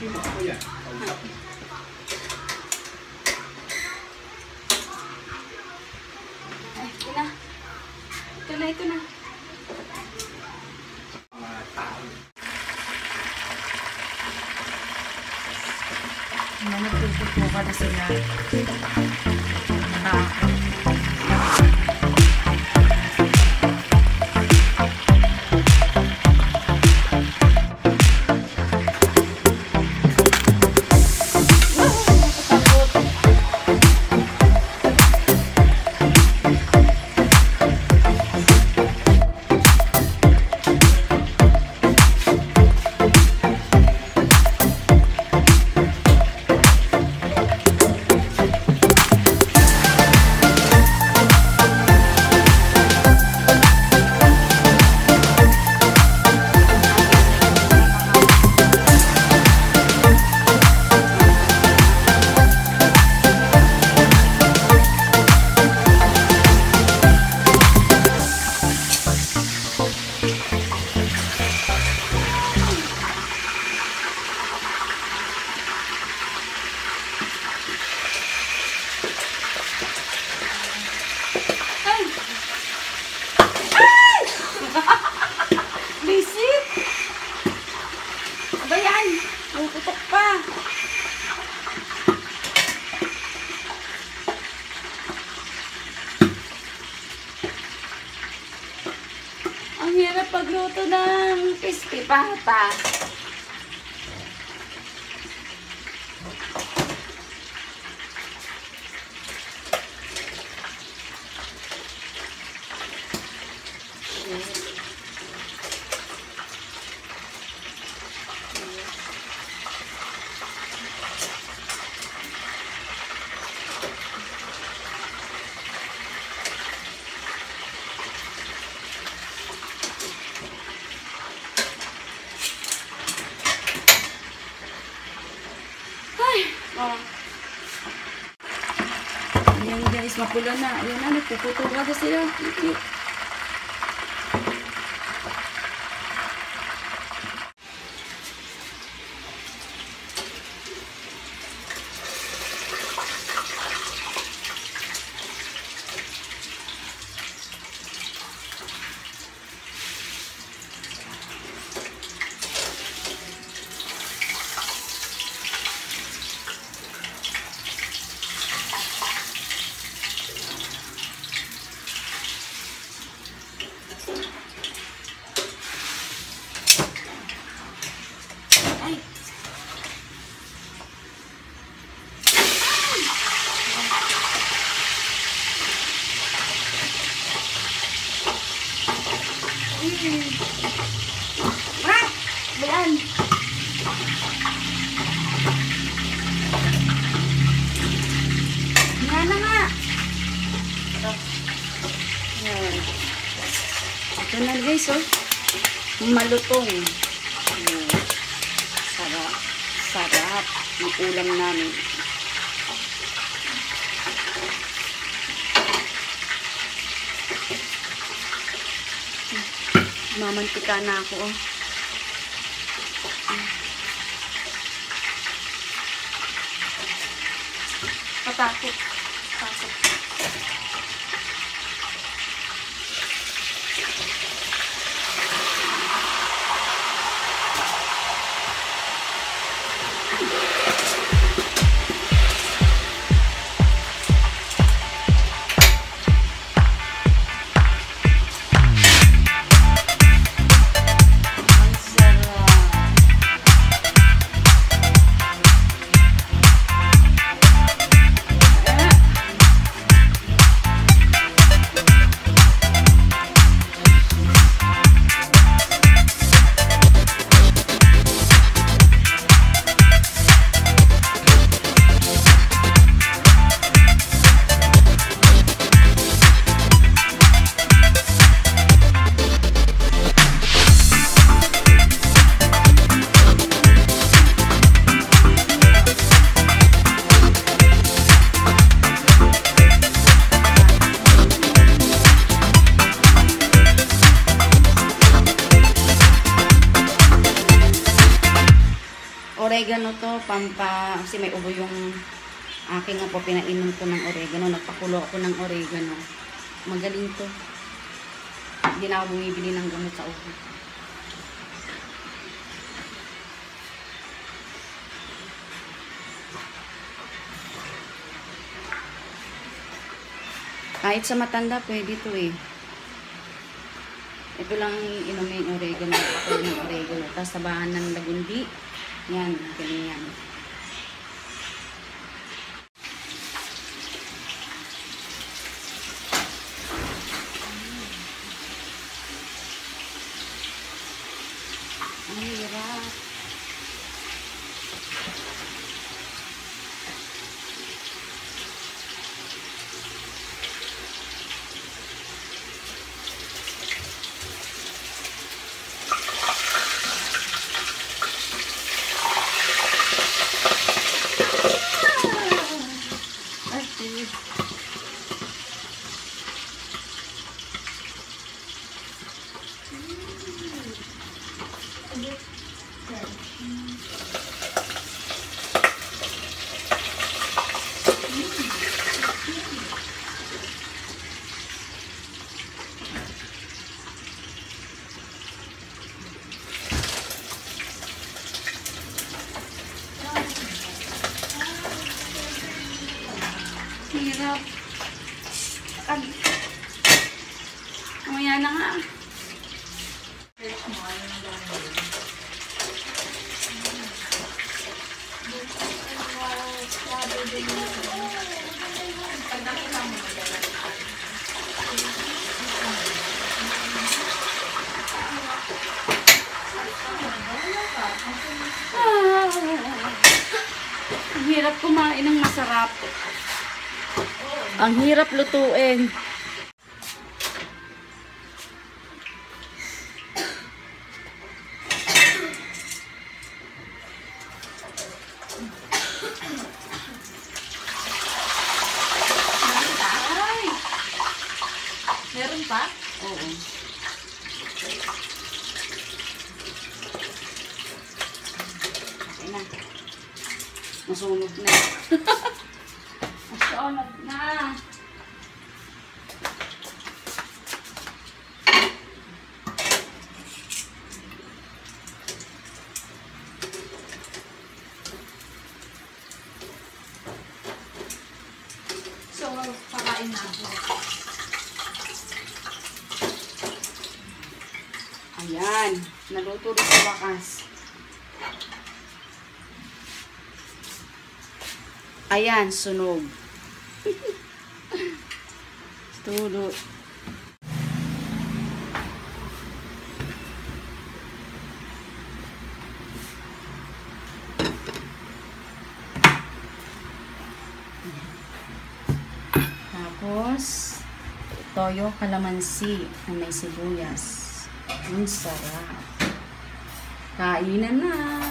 Silipin mo ako yan. Kausap mo. Ito na. Ito na, ito na. Mga tao. Ano, nagtututuka na sila. Ah. Aba yan! Puputok pa! Ang hirap pagluto ng crispy pata. Oh. Ayan guys, mapula na. Ayan na, nagpuputo na sila. Ay! Ma! Bayan! Yan na nga! Yan. Ito na guys, oh. Malutong. Yan. Sarap. Sarap. Yung ulam namin. Mamantika na ako, oh. Patakot. Oregano to, pampa, kasi may ubo yung aking po, pinainom ko ng oregano. Nagpakulo ako ng oregano. Magaling to. Hindi na ako bumibili ng gamot sa ubo. Kahit sa matanda, pwede to eh. Ito lang inumin oregano. Ako yung oregano. Tapos sabahan ng lagundi. Yan, galing Спасибо. Ag. Mamaya na nga. Ah. Hirap kumain ng masarap. Ang hirap lutuin. Meron pa? Oo. Okay na. Masunog na. So, pakain na ako. Ayan. Naluto rin sa wakas. Ayan, sunog. Tulo. Tapos, toyo kalamansi na may sibuyas. Ang sarap. Kainan na.